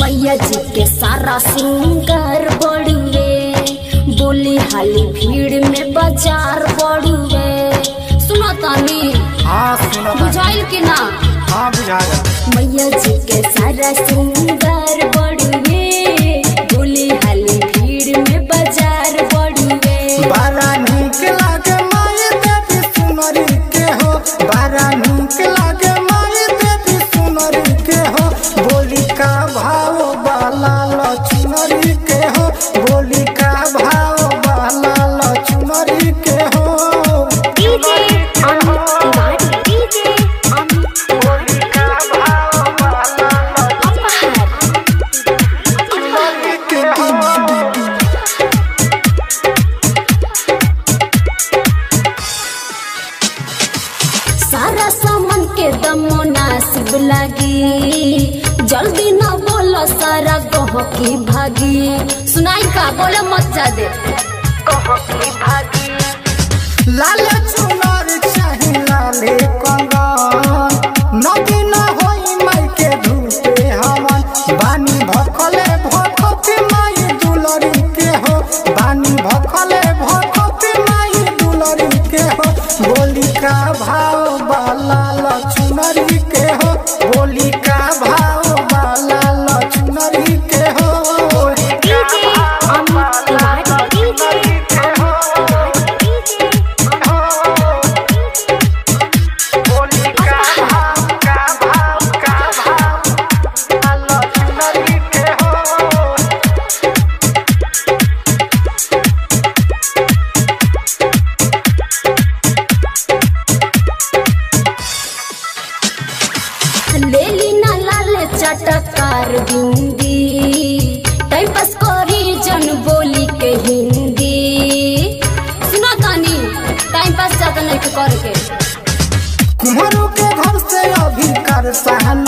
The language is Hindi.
मैया जी के सारा सिंगर बड़ुए बोली हाली भीड़ में बाज़ार बड़ुए। सुनो तानी हाँ, बुझाइल के ना? हाँ बुझाइल। मैया जी के सारा सिंगर के दम मुनासिब लगी। जल्दी न बोलो सारा कहो की भागी। सुनाई का बोले जा दे कह की भागी। लाल का भाव बाला लक्ष्मण के हो होली का भाव। चटकार बिंदी टाइम पास करी जन बोली के हिंदी। सुना तानी टाइम पास ज़्यादा नहीं करे के कुम्हरू के घर से अभी कर सहन